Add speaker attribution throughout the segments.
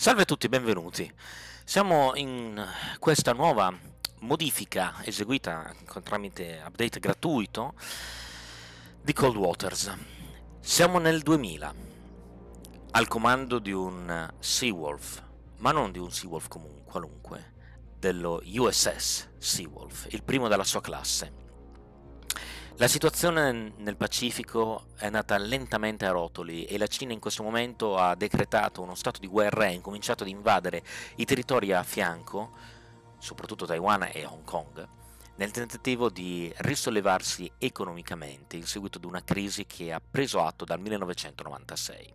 Speaker 1: Salve a tutti, benvenuti. Siamo in questa nuova modifica eseguita tramite update gratuito di Cold Waters. Siamo nel 2000, al comando di un Seawolf, ma non di un Seawolf comunque, qualunque, dello USS Seawolf, il primo della sua classe. La situazione nel Pacifico è andata lentamente a rotoli e la Cina in questo momento ha decretato uno stato di guerra e ha incominciato ad invadere i territori a fianco, soprattutto Taiwan e Hong Kong, nel tentativo di risollevarsi economicamente in seguito ad una crisi che ha preso atto dal 1996.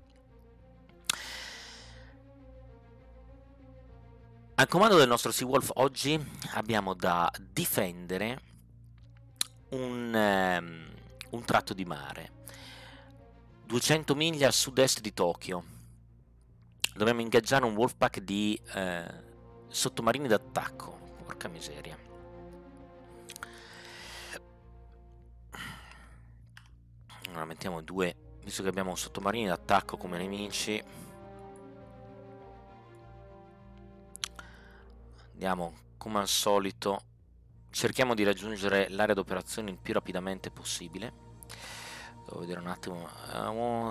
Speaker 1: Al comando del nostro Seawolf oggi abbiamo da difendere un, um, un tratto di mare, 200 miglia a sud-est di Tokyo. Dobbiamo ingaggiare un Wolfpack di eh, sottomarini d'attacco. Porca miseria. Allora mettiamo due, visto che abbiamo sottomarini d'attacco come nemici. Andiamo come al solito cerchiamo di raggiungere l'area d'operazione il più rapidamente possibile. Devo vedere un attimo.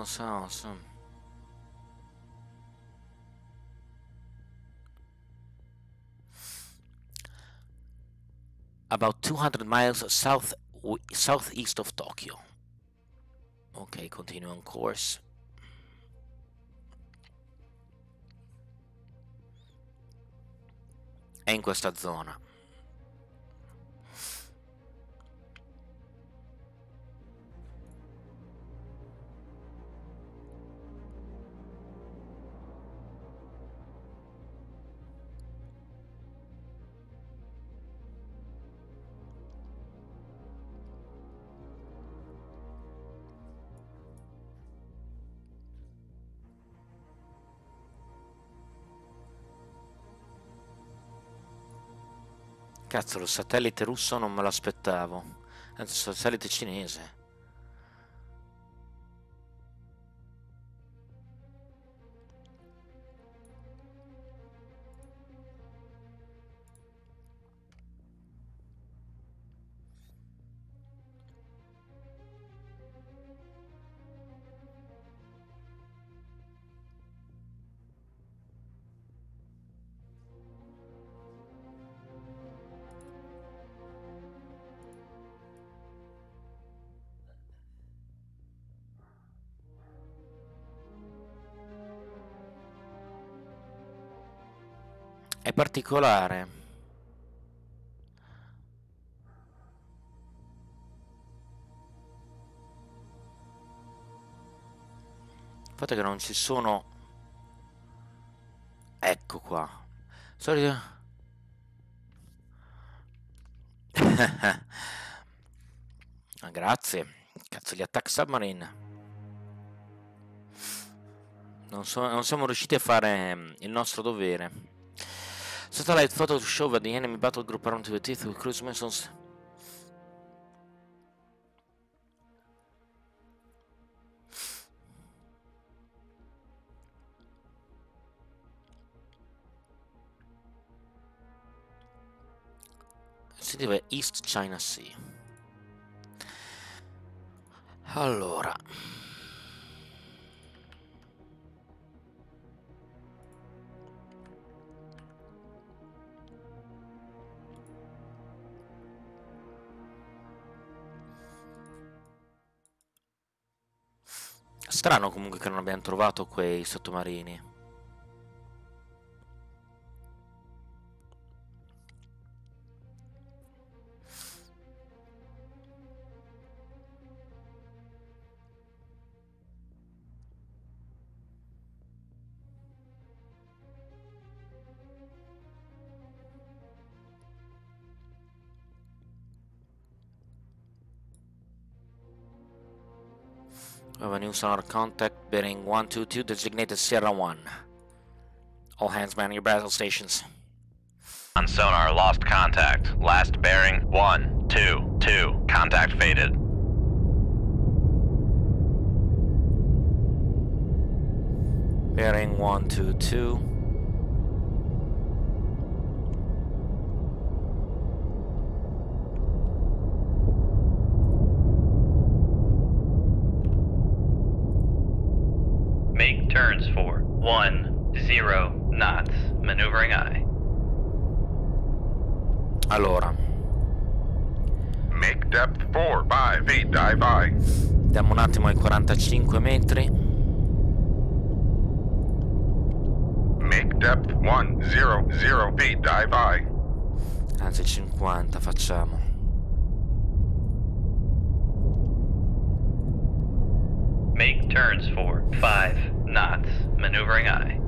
Speaker 1: So, so. about 200 miles south southeast of Tokyo. Ok continue on course. È in questa zona Cazzo, lo satellite russo non me l'aspettavo. Anzi, il satellite cinese. È particolare. Il fatto che non ci sono... Ecco qua. Solito... Grazie. Cazzo, gli attack submarine. Non, so, non siamo riusciti a fare mm, il nostro dovere. Satellite photos show that the enemy battle group around to the teeth with cruise missiles. City of East China Sea. Allora... Strano comunque che non abbiamo trovato quei sottomarini. We have a new sonar contact bearing 122 designated Sierra 1. All hands man your battle stations.
Speaker 2: On sonar, lost contact. Last bearing 122. Contact faded.
Speaker 1: Bearing 122.
Speaker 3: 5
Speaker 1: metri.
Speaker 3: Make depth 100 feet, dive high.
Speaker 1: Anzi 50 facciamo.
Speaker 2: Make turns for 5 knots, maneuvering eye.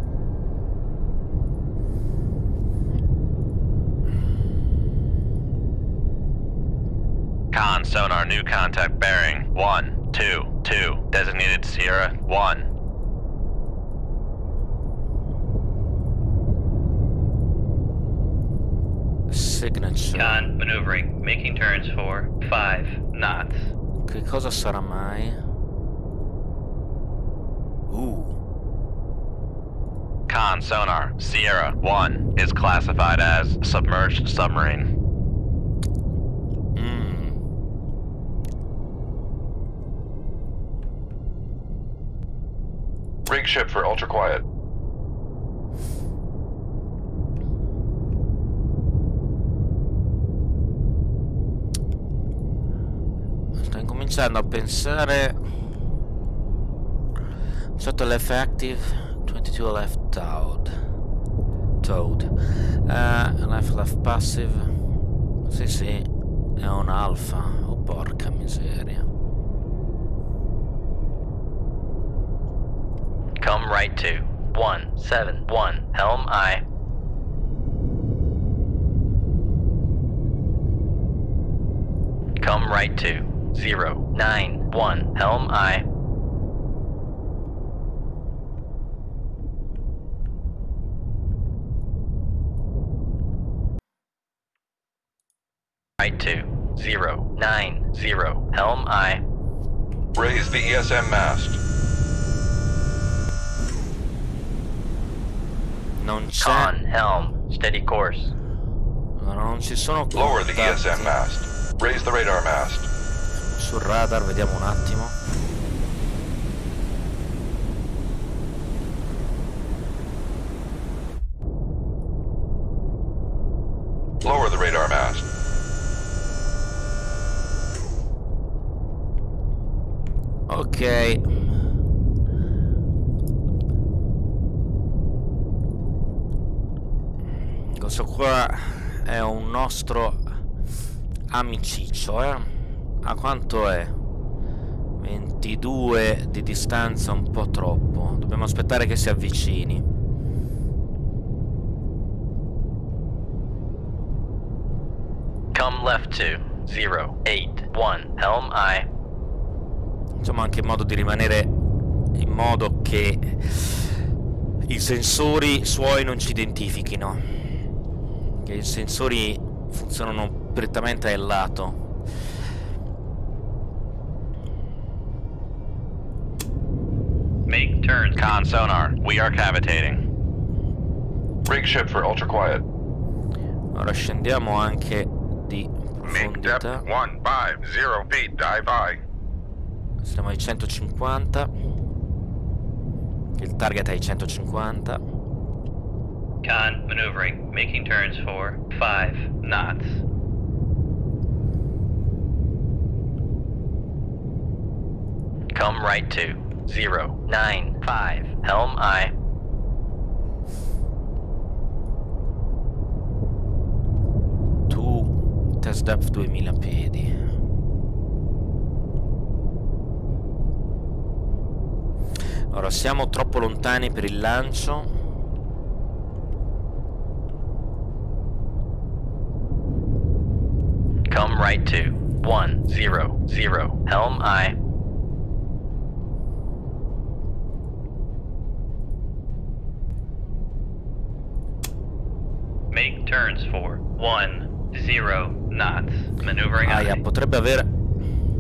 Speaker 2: Sonar new contact bearing 1, 2, 2. Designated Sierra 1.
Speaker 1: Signature.
Speaker 2: Con maneuvering, making turns for 5 knots.
Speaker 1: Che cosa sarà mai? Uh,
Speaker 2: Con sonar Sierra 1 is classified as submerged submarine.
Speaker 3: Rig ship for ultra quiet.
Speaker 1: Sto incominciando a pensare sotto l'effective 22 left toad. Toad uh, life left passive. Sì sì è un alfa oh porca miseria
Speaker 2: Come right to 171 Helm I. Come right to 091 Helm I. Right to 090 Helm I.
Speaker 3: Raise the ESM mast.
Speaker 1: Non c'è
Speaker 2: Con Helm. Steady course.
Speaker 1: non ci sono
Speaker 3: Lower the ESM mast. Raise the radar mast.
Speaker 1: sul radar vediamo un attimo
Speaker 3: Lower the radar mast.
Speaker 1: ok questo qua è un nostro amiciccio eh? a quanto è 22 di distanza un po' troppo dobbiamo aspettare che si avvicini
Speaker 2: Come left to 081 Helm I.
Speaker 1: insomma anche in modo di rimanere in modo che i sensori suoi non ci identifichino che i sensori funzionano prettamente al lato
Speaker 2: Make turns. Con sonar. We are cavitating.
Speaker 3: Rig ship for ultra quiet.
Speaker 1: ora scendiamo anche di
Speaker 3: Make depth
Speaker 1: profondità
Speaker 3: 1, 5, 0 feet, dive I.
Speaker 1: siamo ai 150 il target è ai 150
Speaker 2: Con maneuvering. Making turns for 5 knots. Come right to 095 Helm I.
Speaker 1: tu test depth 2000 piedi ora siamo troppo lontani per il lancio
Speaker 2: Right to 100 Helm I. Make turns for 10 knots. Maneuvering
Speaker 1: aia
Speaker 2: I.
Speaker 1: potrebbe aver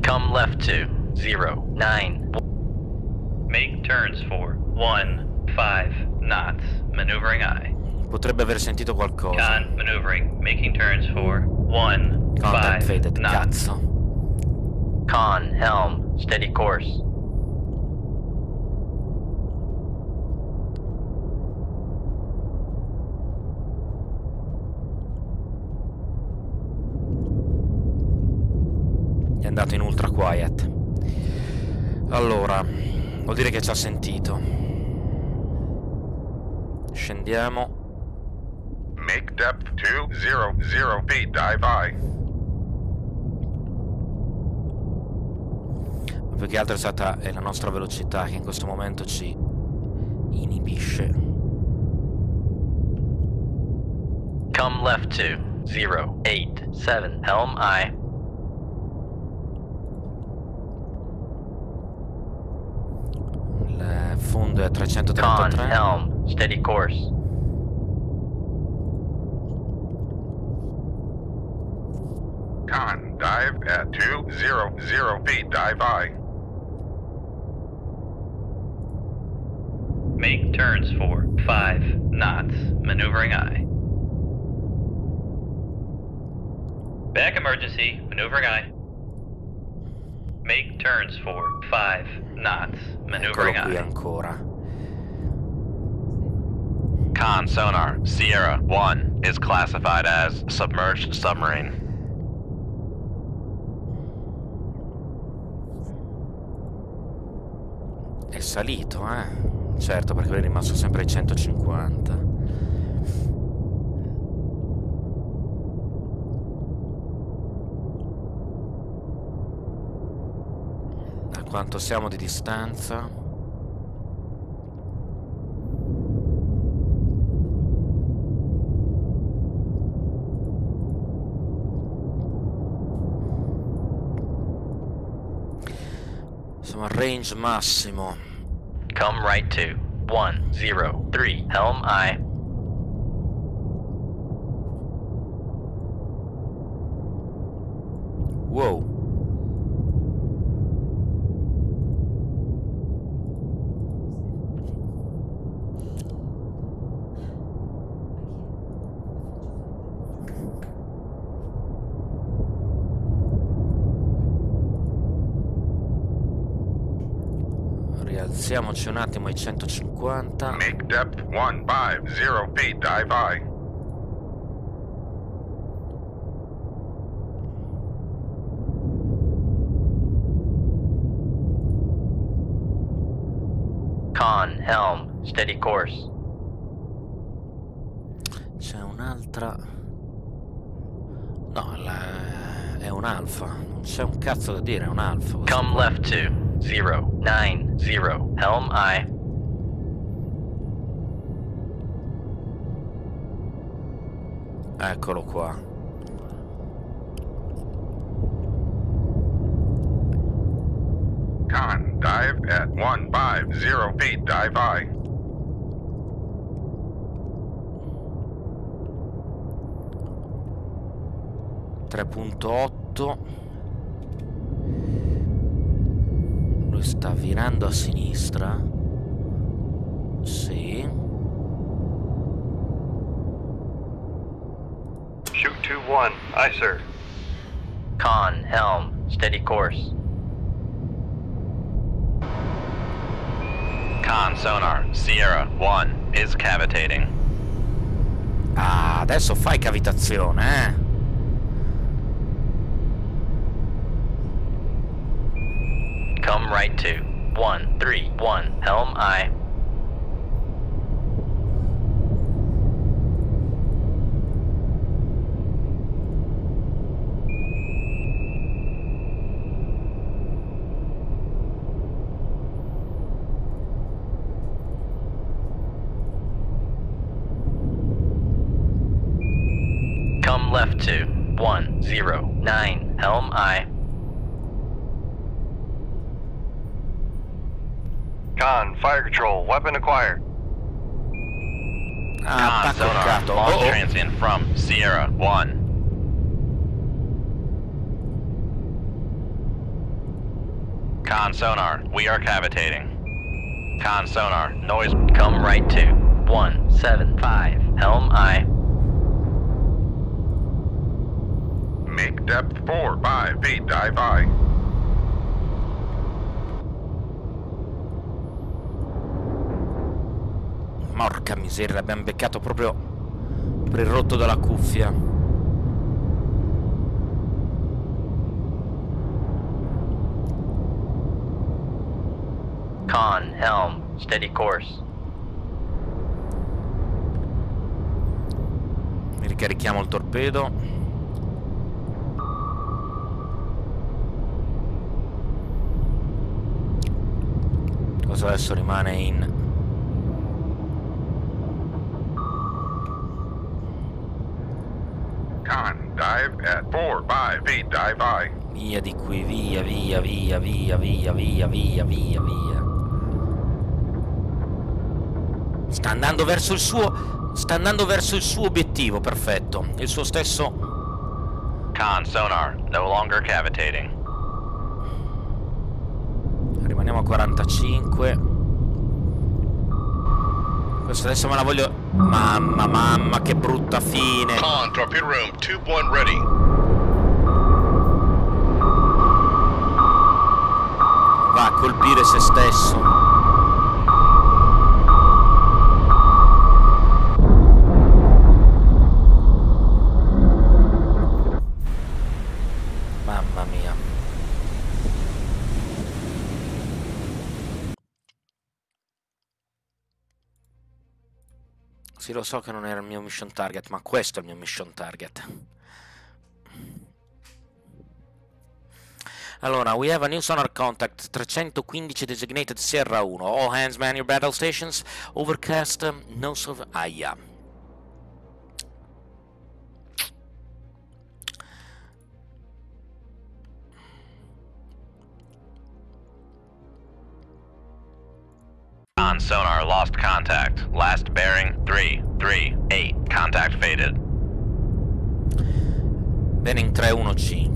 Speaker 2: Come left to 09. Make turns for 15 knots. Maneuvering I.
Speaker 1: Potrebbe aver sentito qualcosa.
Speaker 2: Con, maneuvering, making turns for 1, 5,
Speaker 1: faded,
Speaker 2: nine.
Speaker 1: cazzo.
Speaker 2: Con, helm, steady course.
Speaker 1: È andato in ultra quiet. Allora, vuol dire che ci ha sentito. Scendiamo.
Speaker 3: Make depth 200 feet. Dive I.
Speaker 1: Ma più che altro è stata è la nostra velocità che in questo momento ci inibisce.
Speaker 2: Come left to 087 Helm I.
Speaker 1: Il fondo è a
Speaker 2: Con
Speaker 1: 333.
Speaker 2: Helm. Steady course.
Speaker 3: Con, dive at 200 feet. Dive I.
Speaker 2: Make turns for 5 knots. Maneuvering I. Back emergency. Maneuvering I. Make turns for 5 knots. Maneuvering
Speaker 1: qui
Speaker 2: I.
Speaker 1: ancora.
Speaker 2: Con sonar, Sierra 1 is classified as submerged submarine.
Speaker 1: Salito, eh? Certo, perché lui è rimasto sempre ai 150. A quanto siamo di distanza? Range massimo.
Speaker 2: Come right to 103 Helm I.
Speaker 1: Rialziamoci un attimo ai 150.
Speaker 3: Make depth 150 feet. Dive I.
Speaker 2: Con Helm. Steady course.
Speaker 1: C'è un'altra... No, la- è un alfa. Non c'è un cazzo da dire, è un alfa.
Speaker 2: Come left to 090 Helm I.
Speaker 1: Eccolo qua.
Speaker 3: Con, dive at 150 feet. Dive I.
Speaker 1: .8 Lui sta virando a sinistra Sì
Speaker 4: Shoot 2-1. Aye, sir.
Speaker 2: Con Helm. Steady course. Con sonar, Sierra 1 is cavitating.
Speaker 1: Ah, adesso fai cavitazione, eh
Speaker 2: Come right to 131 Helm I. Come left to 109 Helm I.
Speaker 4: Con, fire control. Weapon acquired.
Speaker 1: Ah,
Speaker 2: Con
Speaker 1: attacco
Speaker 2: sonar,
Speaker 1: bloccato
Speaker 2: launch
Speaker 1: Oh, oh.
Speaker 2: transient from Sierra 1. Con sonar, we are cavitating. Con sonar, noise. Come right to 175 Helm I.
Speaker 3: Make depth 4 5 feet. Dive I.
Speaker 1: Morca miseria, l'abbiamo beccato proprio prerotto dalla cuffia.
Speaker 2: Con, helm, steady course.
Speaker 1: Ricarichiamo il torpedo. Cosa adesso rimane in
Speaker 3: at 4, 5 feet, dive high.
Speaker 1: Via di qui, via, via, via, via, via, via, via, via, via. Sta andando verso il suo... Sta andando verso il suo obiettivo, perfetto. Il suo stesso...
Speaker 2: Con sonar, no longer cavitating.
Speaker 1: Rimaniamo a 45. Questo adesso me la voglio... Mamma, mamma, che brutta fine.
Speaker 5: Con, torpedo room, tube one ready.
Speaker 1: Va a colpire se stesso. Mamma mia. Sì, lo so che non era il mio mission target, ma questo è il mio mission target. Allora, we have a new sonar contact 315 designated Sierra 1. All hands man your battle stations. Overcast, nose of Aya.
Speaker 2: On sonar, lost contact. Last bearing, 338. Contact faded.
Speaker 1: Bearing 315.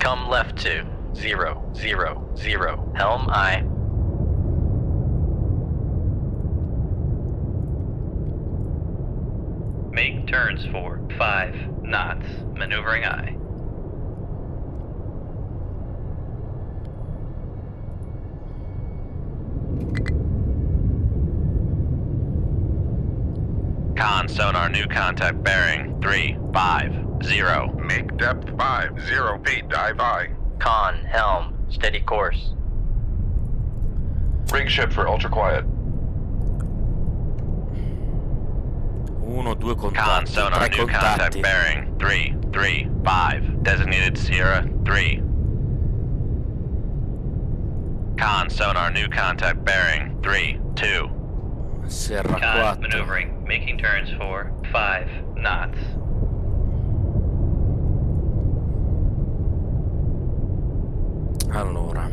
Speaker 2: Come left to, zero, zero, zero. Helm I. Make turns for five knots. Maneuvering I. Con sonar, new contact bearing, three, five, zero.
Speaker 3: Make depth 5, 0 feet, dive high.
Speaker 2: Con, helm, steady course.
Speaker 4: Rig ship for ultra quiet.
Speaker 1: Uno, due
Speaker 2: Con
Speaker 1: contatti,
Speaker 2: sonar, new contact
Speaker 1: contatti.
Speaker 2: bearing, three, three, five. Designated Sierra, three. Con sonar, new contact bearing, three, two.
Speaker 1: Sierra
Speaker 2: Con
Speaker 1: 4.
Speaker 2: maneuvering, making turns for five knots.
Speaker 1: Allora,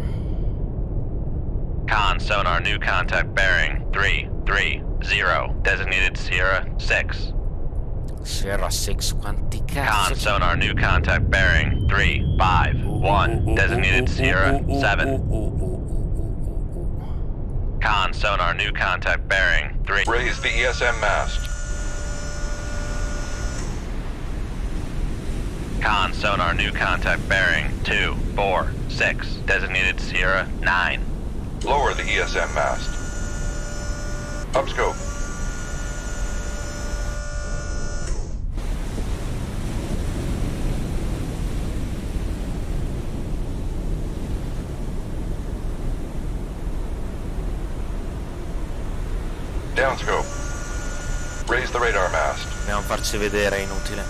Speaker 2: Con sonar, new contact bearing, three, three, zero. Designated Sierra, six.
Speaker 1: Sierra 6, quanti
Speaker 2: Con
Speaker 1: cazzo? c'è?
Speaker 2: sonar, new contact bearing, three, five, one. Designated Sierra, seven. Con sonar, new contact bearing, three.
Speaker 4: Raise the ESM mast.
Speaker 2: Con sonar, new contact bearing, two, four, six. Designated Sierra, nine.
Speaker 4: Lower the ESM mast. Upscope. Downscope. Raise the radar mast.
Speaker 1: Dobbiamo farci vedere, è inutile.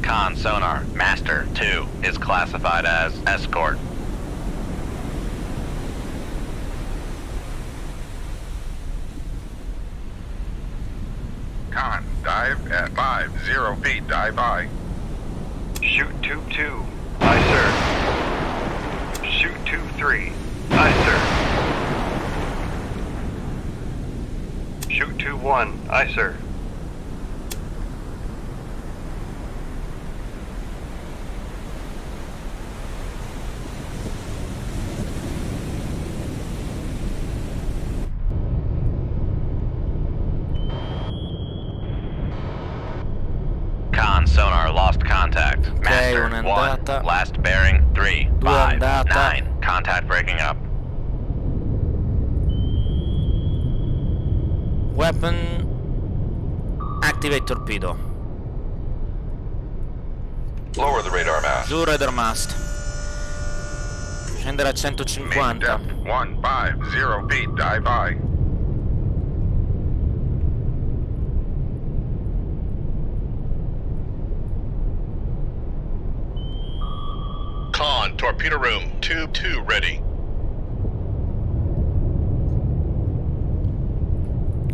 Speaker 2: Con sonar, master, two, is classified as escort.
Speaker 3: Con, dive at 5, 0 feet, dive by.
Speaker 4: Shoot tube two. Aye, sir. Shoot tube three. Aye, sir. Shoot tube one. Aye, sir.
Speaker 2: Con sonar, lost contact. Master,
Speaker 1: un'andata.
Speaker 2: one, last bearing, three,
Speaker 1: Due
Speaker 2: five,
Speaker 1: andata.
Speaker 2: nine. Contact breaking up.
Speaker 1: Weapon. Activate torpedo.
Speaker 3: Lower the radar mast.
Speaker 1: Giù radar mast. Scendere a 150.
Speaker 3: depth 150 feet. Dive by.
Speaker 5: Con, torpedo room, tube 2 ready.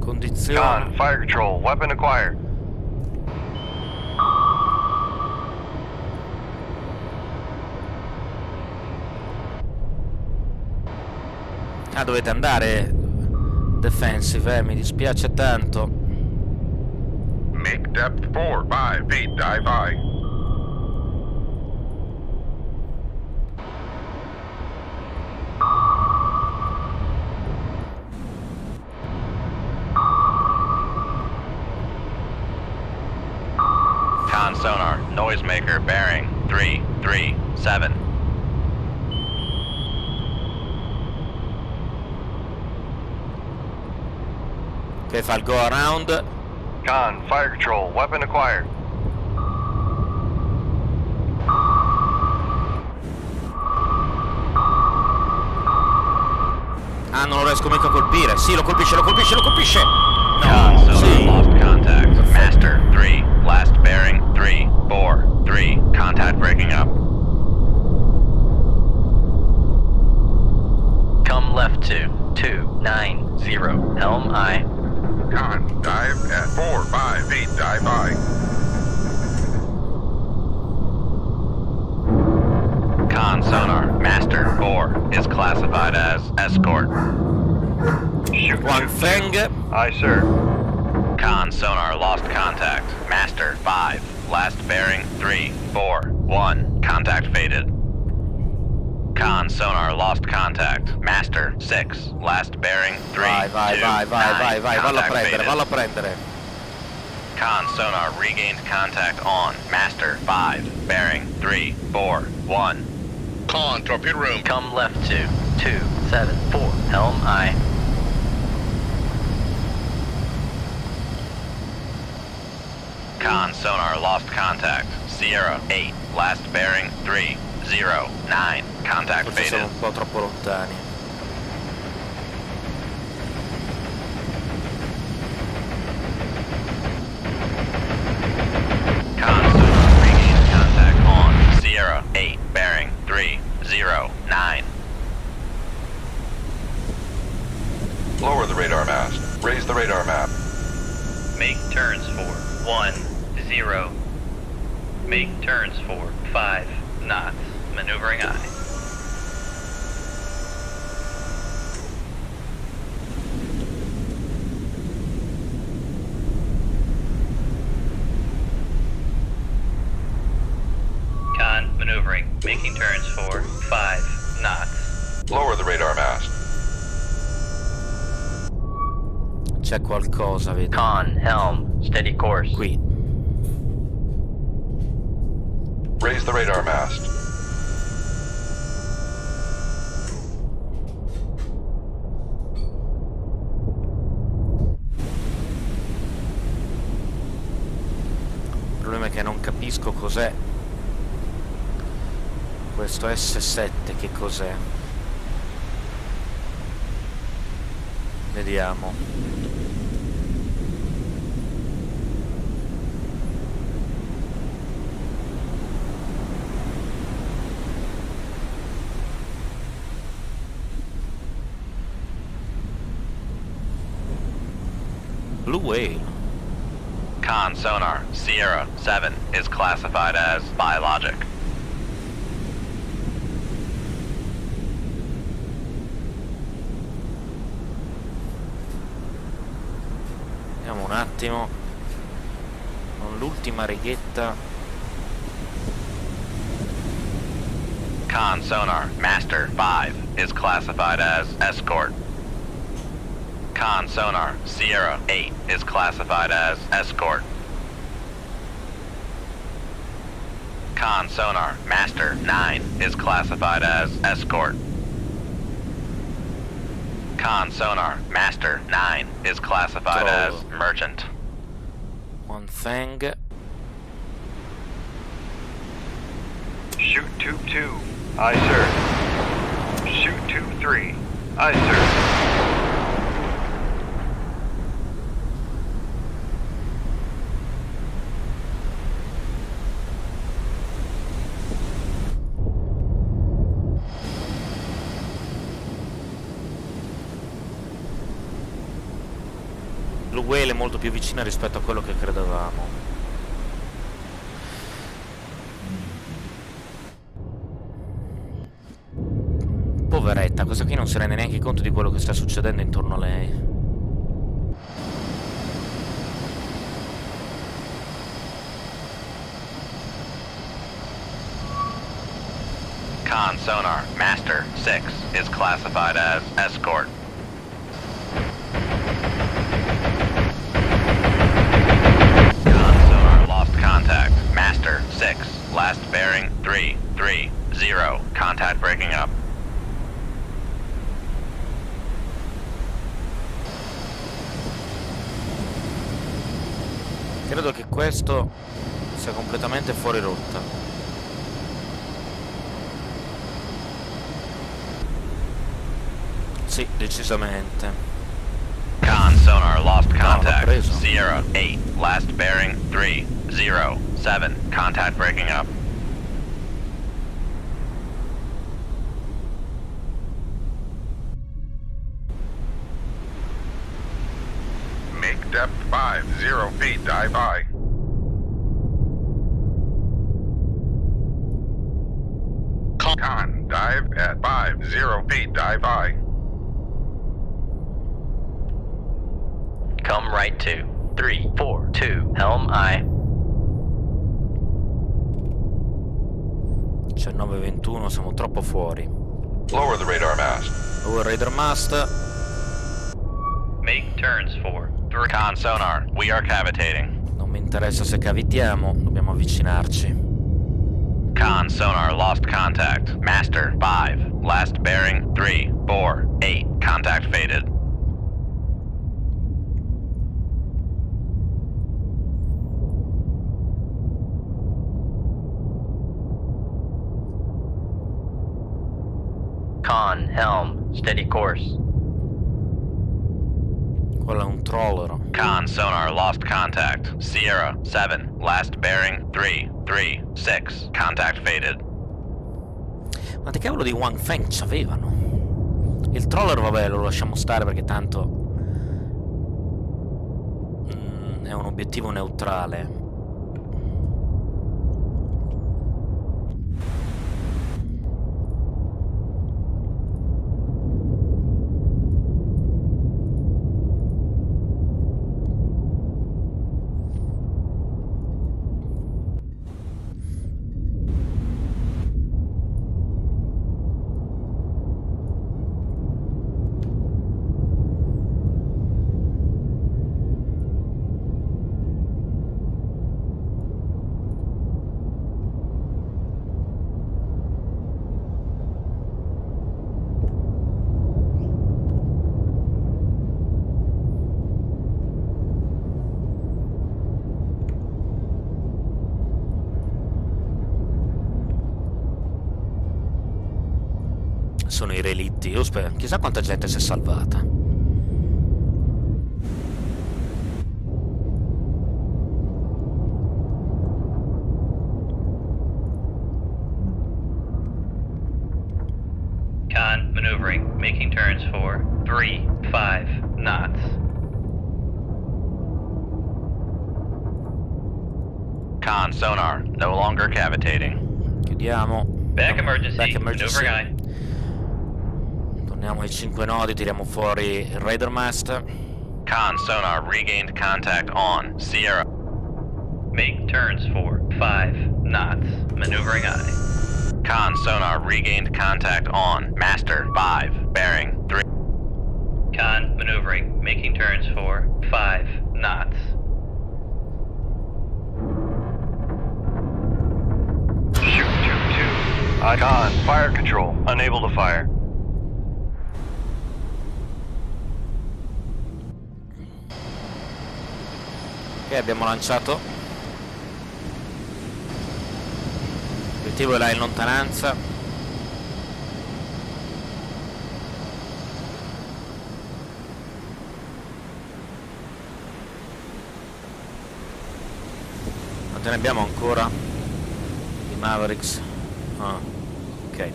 Speaker 1: Condizioni.
Speaker 4: Con, fire control, weapon acquired.
Speaker 1: Ah, dovete andare defensive, eh, mi dispiace tanto.
Speaker 3: Make depth 4 5 feet. Dive by.
Speaker 2: Con sonar, noisemaker bearing 337.
Speaker 1: Che fa il go around.
Speaker 4: Con, fire control, weapon acquired.
Speaker 1: Ah, non lo riesco mica a colpire. Sì, lo colpisce, lo colpisce, lo colpisce.
Speaker 2: Con
Speaker 1: No,
Speaker 2: sonar,
Speaker 1: sì.
Speaker 2: lost contact. Master 3, last bearing 3, 4, 3, contact breaking up. Come left to 290, helm I.
Speaker 3: Con, dive at 4 5 feet. Dive by.
Speaker 2: Con sonar, Master 4 is classified as escort.
Speaker 4: Shoot
Speaker 1: One
Speaker 4: tube
Speaker 1: thing.
Speaker 4: two. Aye, sir.
Speaker 2: Con sonar lost contact. Master 5. Last bearing 3, 4, 1. Contact faded. Con sonar lost contact. Master 6. Last bearing 3,
Speaker 1: Vai, vai,
Speaker 2: 2,
Speaker 1: vai, vai,
Speaker 2: 9.
Speaker 1: vai, vai, vallo a prendere, vallo a prendere.
Speaker 2: Con sonar regained contact on. Master 5. Bearing 3, 4, 1.
Speaker 5: Con, torpedo room.
Speaker 2: Come left to 274. Helm I. Con sonar lost contact. Sierra 8. Last bearing 3, 0, 9. Contact
Speaker 1: Forse siamo
Speaker 2: faded.
Speaker 1: un po' troppo lontani.
Speaker 2: Con sonar regained contact on. Sierra 8. Bearing 3, 0, 9.
Speaker 3: Lower the radar mast. Raise the radar map.
Speaker 2: Make turns for 1, 0. Make turns for 5 knots. Maneuvering I. Con maneuvering. Making turns for 5 knots.
Speaker 3: Lower the radar mast.
Speaker 1: C'è qualcosa, vedi?
Speaker 2: Con helm. Steady course.
Speaker 1: Qui.
Speaker 3: Raise the radar mast.
Speaker 1: Il problema è che non capisco cos'è. Questo S7 che cos'è? Vediamo. Blue Whale.
Speaker 2: Con sonar, Sierra 7 is classified as biologic.
Speaker 1: Vediamo un attimo. Con l'ultima righetta.
Speaker 2: Con sonar, Master 5 is classified as escort. Con sonar, Sierra 8 is classified as escort. Con sonar, Master 9 is classified as escort. Con sonar, Master 9 is classified as merchant.
Speaker 1: One thing.
Speaker 4: Shoot 2. Aye, sir. Shoot 2 3. Aye, sir.
Speaker 1: Whale è molto più vicina rispetto a quello che credevamo. Poveretta, questa qui non si rende neanche conto di quello che sta succedendo intorno a lei.
Speaker 2: Con sonar, Master 6 is classified as escort. Con sonar lost contact. Master 6, last bearing 330. Contact breaking up.
Speaker 1: Credo che questo sia completamente fuori rotta. Sì, decisamente.
Speaker 2: Con sonar lost contact.
Speaker 1: preso.
Speaker 2: Sierra 8, last bearing 307. Contact breaking up.
Speaker 3: 5, 0 feet, dive by. Con, dive at 5, 0 feet, dive by.
Speaker 2: Come right to 342 Helm I.
Speaker 1: 19-21, siamo troppo fuori.
Speaker 3: Lower the radar mast.
Speaker 1: Oh, radar Mast.
Speaker 2: Make turns for. Con sonar, we are cavitating.
Speaker 1: Non mi interessa se cavitiamo, dobbiamo avvicinarci.
Speaker 2: Con sonar lost contact. Master 5, last bearing 348. Contact faded. Con helm, steady course.
Speaker 1: Quello è un trollero.
Speaker 2: Con sonar lost contact. Sierra 7, last bearing 336. Contact faded.
Speaker 1: Quanti cavolo di Wang Feng c'avevano? Il troller, vabbè, lo lasciamo stare perché tanto... mm, è un obiettivo neutrale. I relitti. Oh, spe- chissà quanta gente si è salvata.
Speaker 2: Con maneuvering, making turns for 3 5 knots. Con sonar, no longer cavitating.
Speaker 1: Chiudiamo.
Speaker 2: Back emergency,
Speaker 1: Back emergency.
Speaker 2: maneuvering
Speaker 1: Torniamo ai 5 nodi, tiriamo fuori il radar mast.
Speaker 2: Con sonar regained contact on Sierra. Make turns for 5 knots. Maneuvering eye. Con sonar regained contact on Master 5, bearing 3. Con maneuvering, making turns for 5 knots.
Speaker 4: Shoot 2 2. Aye, con. Fire control. Unable to fire.
Speaker 1: Ok, abbiamo lanciato. L'obiettivo è là in lontananza. Quante ne abbiamo ancora? Di Mavericks? Ah, ok.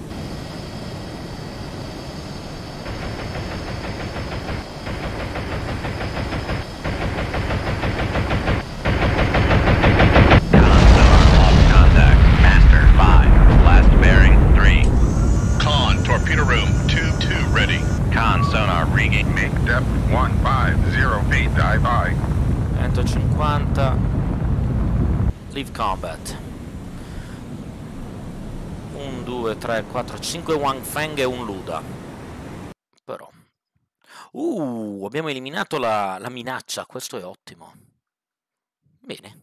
Speaker 2: Lost contact. Master 5. Last bearing 3.
Speaker 5: Con, torpedo room 2-2 ready.
Speaker 2: Con sonar regain.
Speaker 3: Make depth 150 feet. Dive by.
Speaker 1: 150 Leave combat. 1, 2, 3, 4, 5 Wang Feng e un Luda. Però. Uh, abbiamo eliminato la, la minaccia questo è ottimo. Bene